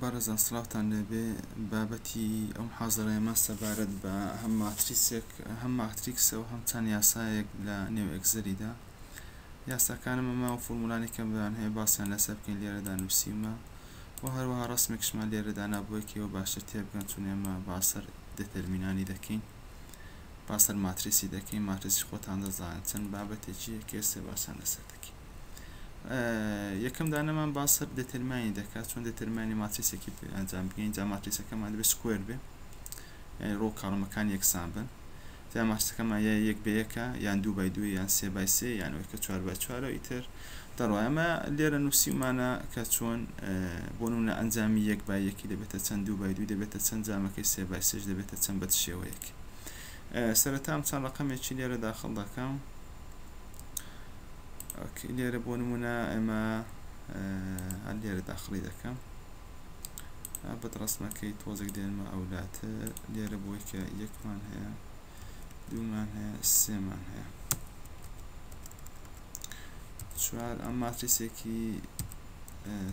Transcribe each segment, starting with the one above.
بەڕێزان سڵاوتان لێبێ بابەتی ئەم حازەرەیەمان سەبارەت بە هەم ماتریسێک هەم ماتریکسەو هەم چەند یاسایەک لە نێو ئێکسەریدا یاساکانم ئەمە و فۆرمولانێک کەم بەیان هەیە باسیان لەسەر بکەین لێرەدا نووسیومە و هەروەها ڕەسمێکشمان لێرە دانا بۆ یەکەوە باشتر تێبگەن چون ئێمە باسەر دێتەرمینانی دەکەین باسەر ماتریسی دەکەین ماتریسی خۆتان دەزانن چەند بابەتێکی کێسێ باسیان لەسەر یەکەم دانەمان باس هەر دەتەرمانی دەکات چۆن دەتەرمانی ماتریسێکی ئەنجام بگەین جا ماتریسەکەمان دەبێت سکوێر بێ ڕۆ کاڵمەکان یەکسان بن جا ماستەکەمان یا یەک بە یەکە یان دوو بای دوو یان سێ بای سێ یان ئەوەی کە چوار بای چوارە ئیتر دەڕایەمە لێرە نووسیمانە کە چۆن بۆ نمونە ئەنجامی یەک بای یەکی دەبێتە چەند دوو بای دوو دەبێتە چەند جامەکەی سێ بای سێش دەبێتە چەند بەت شێوەیەک سەرەتام چەند ڕقمێکی لێرە داخڵ دەکەم ئۆکی لێرە بۆ نمونە ئەمە هەر لێرە داخڵی دەکەم بەت ڕسمەکەی تۆزێک دێنمە ئەولاتە لێرە بۆی کە یەکمان هەیە دوومان هەیە سێمان هەیە چوار ئەم ماتریسێکی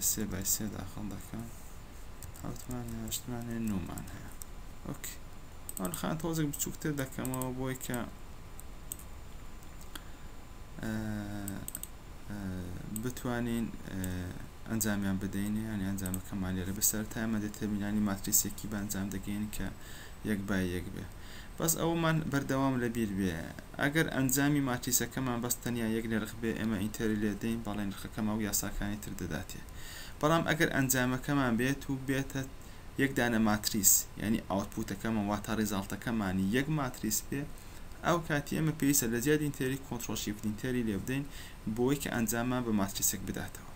سێ بای سێ داخڵ دەکەم حوتمان هەیە هەشتمان هەیە نۆمان هەیە ئۆکی ئەم خان تۆزێک بچووکتر دەکەمەوە بۆی کە بتوانین ئەنجامیان بدەین یانی ئەنجامەکەمان لێرە بە سەرای ئەمە دەتەمینانی ماتریسێکی بە ئەنجام دەگەین کە یەک بە یەک بێ بەس ئەومان بەردەوام لە بیر بێ ئەگەر ئەنجامی ماتریسەکەمان بەس تەنیا یەک نرخ بێ ئێمە ئینتەری لێ دەین بەڵێن نرخەکەمە و یاساکانی تر دەداتێ بەڵام ئەگەر ئەنجامەکەمان بێت و بێتە یەک دانە ماتریس یعنی ئاوتپوتەکەمان واتە ڕیزاڵتەکەمانی یەک ماتریس بێ ئەو کاتی ئێمە پێویستە لە زیادی ئینتێری کۆنترۆڵ شیفت ئینتێری لێ بدەین بۆوەی کە ئەنجاممان بە ماتریسێک بداتەوە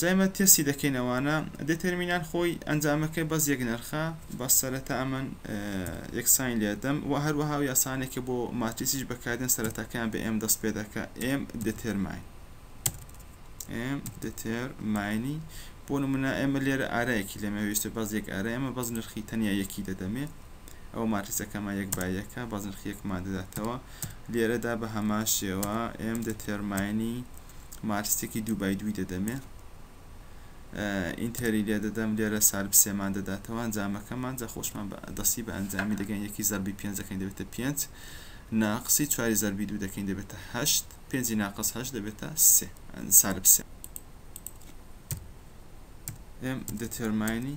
جا ئێمە تێسی دەکەین ئەوانە دێتەرمینان خۆی ئەنجامەکە بەس یەک نرخە بەس سەرەتا ئەمن یەکسانی لێدەم و هەروەها و یاسانێکە بۆ ماتریسیش بەکاردێن سەرەتاکەیان بە ئێم دەست پێ دەکە ئێم دێتەرمین ئێم دێتەرمینی بۆ نمونە ئێمە لێرە ئارایەکی لێمە ویستە بەس یەک ئارای ئەمە بەس نرخی تەنیا یەکی دەدەمێ ئەوە ماتریسەکەمە یەک بە یەکە بەس نرخی یەکمان دەداتەوە لێرەدا بە هەمان شێوە ئێم دەتێرماینی ماتریسێکی دوو بای دووی دەدەمێ ئینتەری لێ دەدەم لێرە سالب سێمان دەداتەوە ئەنجامەکەمان جا خۆشمان دەستی بە ئەنجامی دەگەن یەکی زەربی پێنج دەکەین دەبێتە پێنج ناقسی چواری زەربی دوو دەکەین دەبێتە هەشت پێنجی ناقس هەشت دەبێتە سێ سالب سێ ئێم دەتێرماینی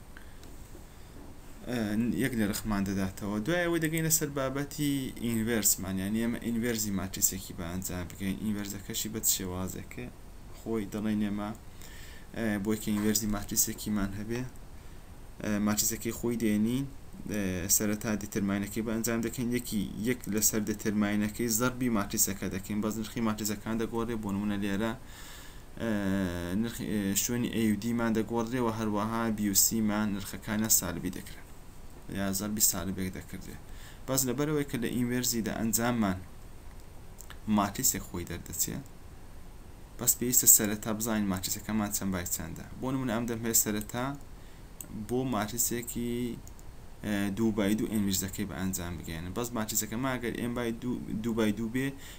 یەک نرخمان دەداتەوە دوای ئەوەی دەگەینە سەر بابەتی ئینڤێرسمان یانی ئێمە ئینڤێرزی ماتریسێکی بە ئەنجام بگەین ئینڤێرزەکەشی بە شێوازێک خۆی دەڵێن ئێمە بۆی کە ئینڤێرزی ماتریسێکیمان هەبێ ماتریسەکەی خۆی دێنی سەرەتا دیترماینەکەی بە ئەنجام دەکەین یەکی یەک لەسەر دەترماینەکەی زەربی ماتریسەکە دەکەین بەس نرخی ماتریزەکان دەگۆڕێ بۆ نمونە لێرە نرخی شوێنی AUD مان دەگۆڕدرێ و هەروەها BUC مان نرخەکانە سالبی دەکرێن یا زەربی سالبێک دەکردێ بەس لەبەرەوەی کە لە ئینڤێرزیدا ئەنجاممان ماتریسێک خۆی دەردەچێ بەس پێویستە سەرەتا بزانین ماتریسەکەمان چەند بای چەندە بۆ نمونە ئەم دەمێ سەرەتا بۆ ماتریسێکی دووبای دوو ئێنمیرزەکەی بە ئەنجام بگەێنن بەس ماتریسەکەمان گەر ئێم بای دووبای دوو بێ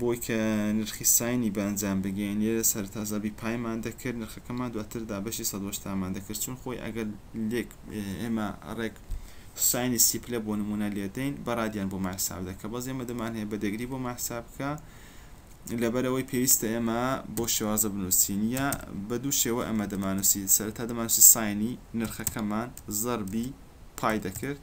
بۆی کە نرخی ساینی بە ئەنجام بگەین لێرە سەرتا زەبی پایمان دەکرد نرخەکەمان دواتر دابەشی 180مان دەکرد چون خۆی ئەگەر لێک ئێمە ڕێک ساینی سیپلە بۆ نمونە لێدەین بەڕادیان بۆ ماحساب دەکە بەس ئێمە دەمان هەیە بە دەگری بۆ ماحساب بکە لەبەرەوەی پێویستە ئێمە بۆ شێوازە بنووسین یا بە دوو شێوە ئەمە دەمانوسی سەرتا دەمانسی ساینی نرخەکەمان زەربی پای دەکرد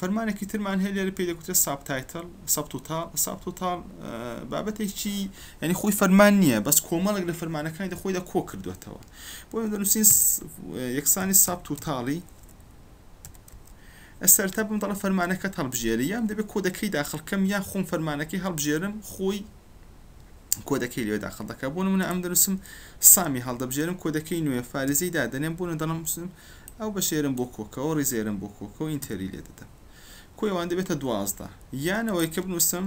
فەرمانێکی ترمان هەیە لێرە پێی دەکوترێت سابتایتل سەبتوتال سابتوتال بابەتێکی ینی خۆی فەرمان نییە بەس کۆمەڵێک لە فەرمانەکانی دە خۆیدا کۆ کردوێتەوە بۆ دەنووسین یەکسانی سابتوتاڵی ئەسەرتا بم دەڵە فەرمانەکە هەڵبژێری یان دەبێت کۆدەکەی داخڵکەم یان خۆم فەرمانەکەی هەڵبژێرم خۆی کۆدەکەی لێ داخڵ دەکە بۆ منە ئەم دەنووسم سامی هەڵدەبژێرم کۆدەکەی نوێ فارزی دادەنێم بۆ دەڵم بسم ئەو بە شێرم بۆ کۆکەوە ڕیزێرم بۆ کۆکەوە ئینتەری لێ دەدەم کۆیوان دەبێتە دوازدە یانەوەی کە بنووسم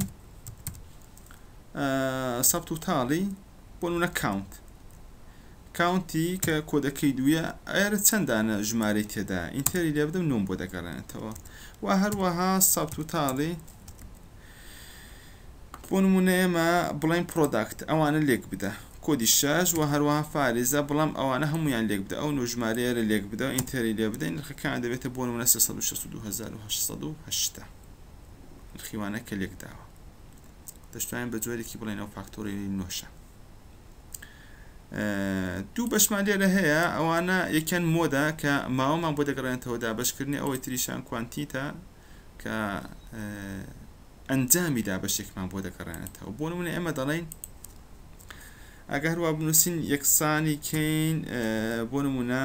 سەبت و تاڵی بۆ نونە کاونت کاونتی کە کۆدەکەی دوویە ئەر چەندانە ژمارەی تێدا ئینتەری لێ بدەم نوم بۆ دەگەڕێنێتەوە و هەروەها سەبت و تاڵی بۆ نموونە ئێمە بڵێین پرۆداکت ئەوانە لێک بدە کۆدی 6 و هەروەها فاریزە بڵام ئەوانە هەموویان لێک بدە ئەو نۆ ژمارەیە لە لێک بدە و ئینتەری لێ بدەین نرخەکان دەبێتە بۆ نموونە 362880 نرخی وانە کە لێک داوە دەشتوانین بە جۆرێکی بڵێن ئەو فاکتۆری نۆشە دوو بەشمان لێرە هەیە ئەوانە یەکەن مۆدا کە ماوەمان بۆ دەگەڕێنێتەوە دابشکردنی ئەوەی تریشان کوانتیتە کە ئەنجامی دابەشێکمان بۆ دەگەڕێنێتەوە بۆ نمونە ئێمە دەڵین ئەگەر وا بنووسین یەکسانی کەین بۆ نمونە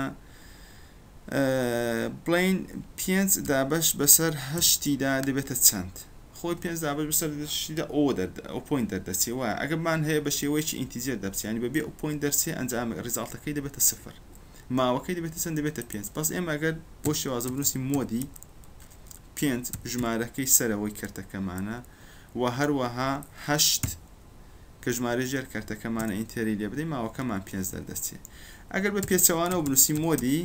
بڵین پێنج دابش بەسەر هەشتیدا دەبێتە چەند خۆی پێنج دابش بەسەر هەشتیدا ئەو ئەو پوین دەردەچێ وایە ئەگەرمان هەیە بە شێوەیەکی ئینتیجێر دەبچیانی بەبێ ئەو پوین دەرچێ ئەنجام ڕزاڵتەکەی دەبێتە سفر ماوەکەی دەبێتە چەند دەبێتە پێنج بەس ئێمە ئەگەر بۆ شێوازە بنووسی مۆدی پێنج ژمارەکەی سەرەوەی کەرتەکەمانە و هەروەها هەشت کە ژمارە ژێر کەرتەکەمانە ئینتێری لێ بدەین ماوەکەمان پێنج دەردەچێت ئەگەر بە پێچەوانەوە بنووسی مۆدی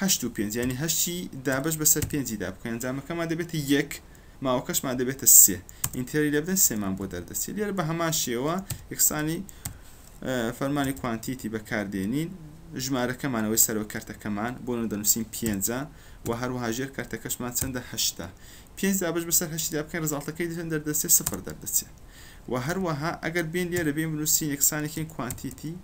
هەشت و پێنج ینی هەشتی دابش بەسەر پێنجی دا بکەین ئەنجامەکەمان دەبێتە یەک ماوەکەشمان دەبێتە سێ ئینتێری لێ بدەن سێمان بۆ دەردەچێت لێرە بە هەمان شێوە یەکسانی فەرمانی کوانتیتی بەکاردێنین ژمارەکەمان ئەوەی سەرەوە کەرتەکەمان بۆ نە دەنووسین پێنجە و هەروەها ژێر کەرتەکەشمان چەندە هەشتە پێنج دابش بەسەر هەشتی دا بکەین ڕزاڵتەکەی دەتێن دەردەچێت سفر دەردەچێت و هەروەها ئەگەر بێن لێرە بێن بنووسین یەکسانێکین کوانتیتی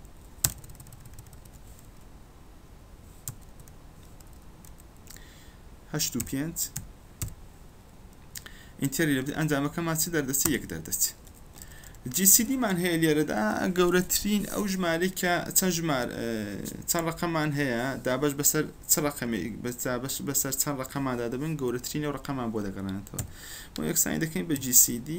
هەشت و پێنج ئینتێری لە بدەین ئەنجامەکەمان چ دەردەچێت یەک دەردەچێت GCD مان هەیە لێرەدا گەورەترین ئەو ژمارەی کە چەند ژمار چەند ڕقەمان هەیە دابش بەسەر چ ڕقەمێک بەش بەسەر چەند ڕقەماندا دەبن گەورەترین و ڕقەمان بۆ دەگەڕێنێتەوە بۆ یەکسانی دەکەین بە GCD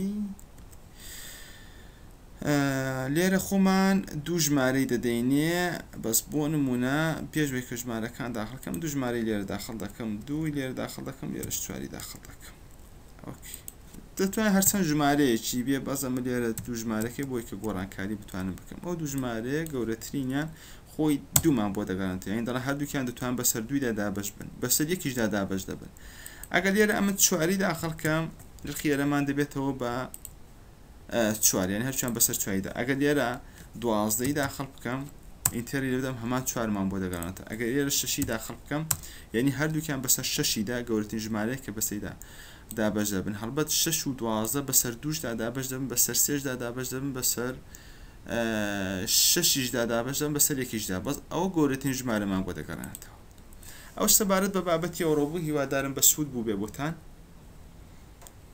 لێرە خۆمان دوو ژمارەی دەدەینێ بەس بۆ نمونە پێش وەی کە ژمارەکان داخڵکەم دوو ژمارەی لێرە داخل دەکەم دووی لێرە داخل دەکەم لێرە شتواری داخل دەکەم ئۆکی دەتوان هەرچەند ژمارەیەکی بێ بەزەمە لێرە دوو ژمارەکەی بۆی کە گۆڕانکاری بتوانم بکەم ئەو دوو ژمارەیە گەورەترینیان خۆی دوومان بۆ دەگەرانتە یان دەڵ هەردووکیان دەتوان بەسەر دوویدا دابش بن بەسەر یەکیشدا دابش دەبن ئەگەر لێرە ئەمە چواری داخڵکەم لەخیێرەمان دەبێتەوە بە چوار یعنی هەرچیان بەسەر چوایدا ئەگەر لێرە دوازدەی داخل بکەم ئینتەری لەدەم هەمان چوارمان بۆ دەگەڕێتە ئەگەر لێرە شەشی داخل بکەم یعنی هەردووکیان بەسەر شەشیدا گەورەترین ژمارەیە کە بەسەیدا دابش دەبن هەڵبەت شش و دوازدە بەسەر دووشدا دابش دەبن بەسەر سێشدا دابش دەبن بەسەر شەشیشدا دابش دەبن بەسەر یەکیشدا بەس ئەوە گەورەترین ژمارەمان بۆ دەگەڕێتەوە ئەو سەبارەت بە بابەتی ئەوڕۆ بوو هیوادارم بە سوود بوو بێ بۆتان